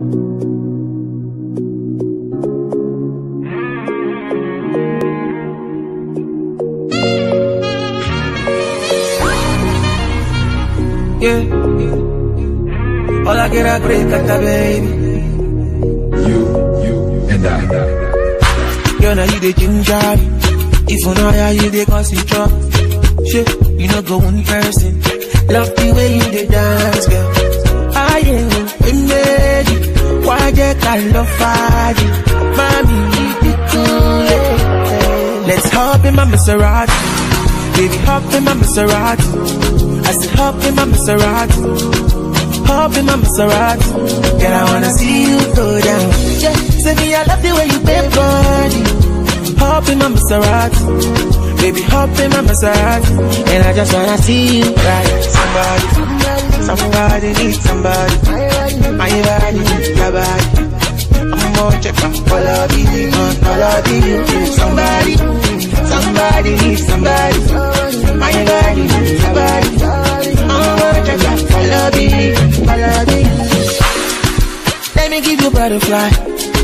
Yeah. All I get a great kata, baby. You, you, and I. You know you the ginger. If you know how you the cause you drop. Shit, you know go one person. Love the way you the dance, girl. Love fire? Mommy, leave it cool. Let's hop in my Maserati. Baby, hop in my Maserati. I said hop in my Maserati. Hop in my Maserati. Girl, I wanna see you go down. Yeah, say me, I love the way you bend body. Hop in my Maserati. Baby, hop in my Maserati. And I just wanna see you right. Somebody, somebody needs somebody. Your body. I'm gonna check out all of you, all of you. Let me give you butterfly.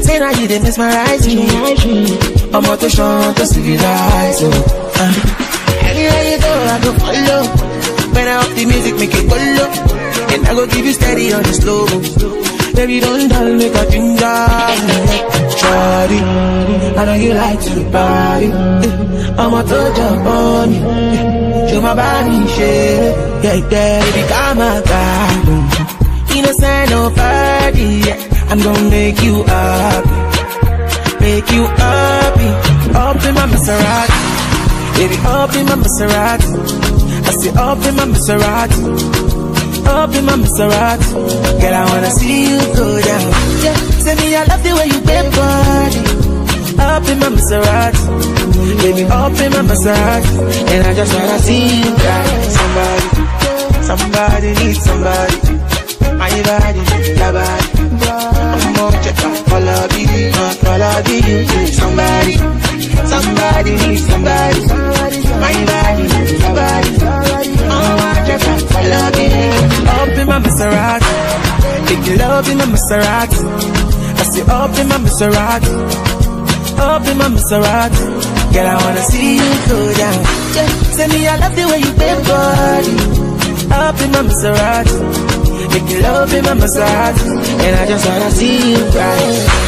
Say now mesmerize me. I'm out to show to civilize. Oh. You go, I go follow. When I up the music, make it go low. And I go give you steady on the slow. Baby, don't dull, make a ginger. Shawty, I know you like to party. Eh, I'm a touch up on you. Show my body, shit. Yeah, baby, come my God. Innocent, nobody. Yeah. I'm gonna make you happy. Make you happy. Up in my Maserati. Baby, up in my Maserati. I say up in my Maserati. Up in my Maserati. Girl, I wanna see I love the way you bend body. Up in my Maserati. Baby, up in my Maserati. And I just wanna see you right. Somebody, somebody needs somebody. My body, your body. I'm gonna check out you, all of you. Somebody, somebody needs somebody. My body, your body. I'm gonna check out of you. Up in my Maserati, you love in my Maserati. I say up in my Maserati, up in my Maserati. Girl, I wanna see you go down. Yeah, say me I love the way you bend body. Up in my Maserati, make you love in my Maserati, and I just wanna see you right.